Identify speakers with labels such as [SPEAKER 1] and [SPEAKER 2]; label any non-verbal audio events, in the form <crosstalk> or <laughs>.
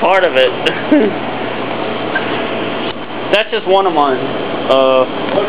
[SPEAKER 1] part of it. <laughs> That's just one of mine. Uh.